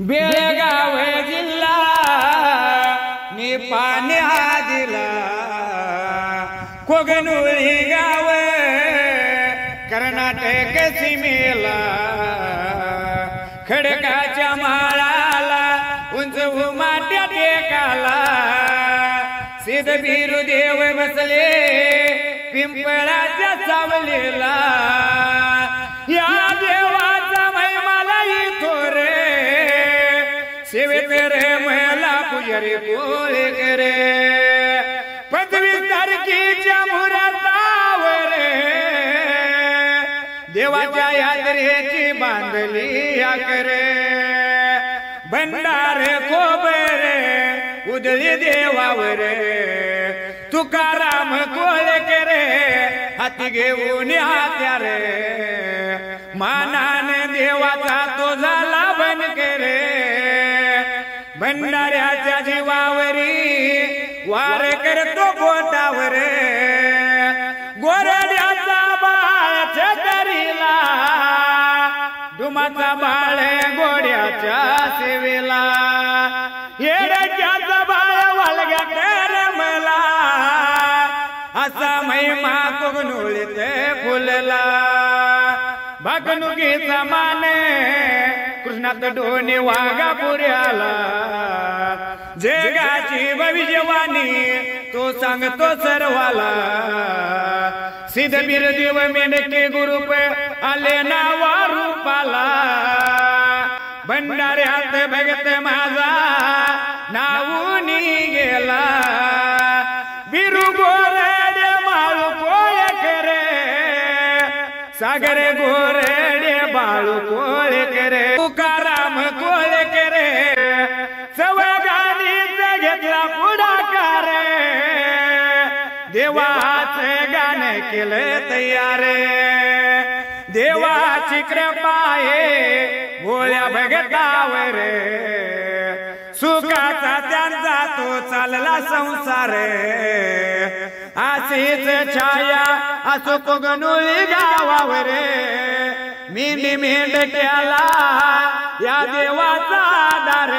बेळगाव जिल्हा मी पाण्या जिल्हा कोगनुळी गाव कर्नाटक सीमेला. खडकाच्या माळाला उंच उमाट्या टेकाला सिद्ध देव बसले पिंपळाच्या चावलेला या देवा सेवे रे महिला पुजरी कोळे करे पदवी तारखेच्या रे. देवाच्या यात्रेची बांधली या करे भंडारे खोबरे उदळी देवावर तुकाराम कोळे करे हाती घेऊन हात्यारे मानान देवाचा तो झाला भंडाऱ्याच्या जीवावरी वार करतो गोटावर. गोरड्याचा बाळ छतरीला डुमाचा बाळ गोड्याच्या सेवेला. येड्याचा बाळ वालग्या करमला असा महिमा कोगनुळीत फुलला. भगनुगीचा माने कृष्णात डोणी वागा पुऱ्याला. सांगतो सर्वाला. सिद्धबीर देव मेनके गुरुप आले नावा रूपाला. भंडाऱ्यात भगत माझा नावूनी गेला. बिरु गोरडे माळू कोळे करे. सागरे गोरडे बाळू कोळे करे. तुकाराम देवाचे गाणं केलं तयार. देवाची कृपा आहे भोळ्या भगतावर. सुखाचा त्यांचा तो चालला संसार. अशीच छाया असो कोगनुळी गावावर. मेंढी मेंढट्याला या देवाचा दार